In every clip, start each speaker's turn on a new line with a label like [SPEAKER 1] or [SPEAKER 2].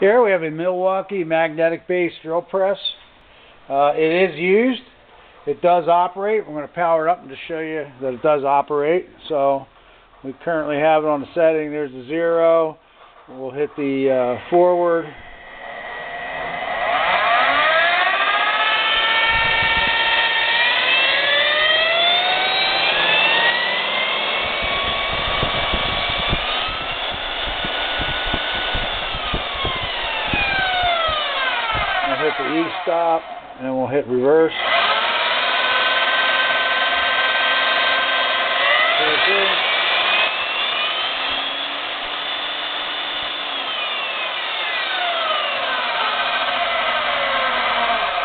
[SPEAKER 1] Here we have a Milwaukee magnetic base drill press. Uh, it is used. It does operate. We're going to power it up and just show you that it does operate. So we currently have it on the setting. There's the zero. We'll hit the uh, forward. Hit the E-stop, and we'll hit reverse.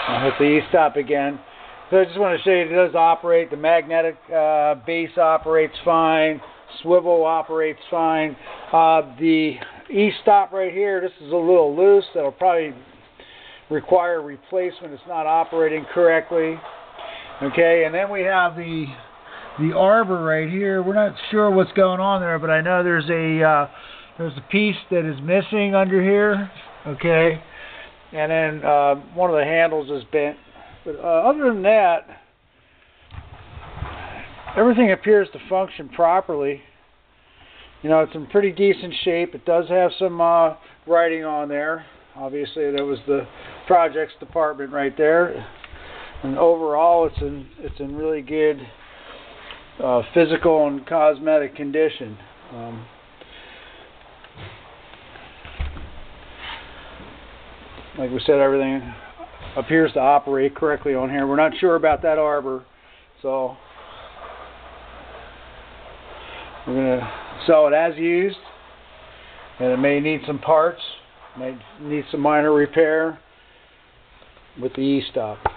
[SPEAKER 1] I'll hit the E-stop again. So I just want to show you it does operate. The magnetic uh, base operates fine. Swivel operates fine. Uh, the E-stop right here, this is a little loose. That'll probably require replacement. It's not operating correctly. Okay, and then we have the the arbor right here. We're not sure what's going on there, but I know there's a uh, there's a piece that is missing under here. Okay, and then uh, one of the handles is bent. But uh, other than that, everything appears to function properly. You know, it's in pretty decent shape. It does have some uh, writing on there. Obviously, that was the projects department right there. And overall, it's in it's in really good uh, physical and cosmetic condition. Um, like we said, everything appears to operate correctly on here. We're not sure about that arbor, so we're gonna sell it as used, and it may need some parts. Might need some minor repair with the E-stop.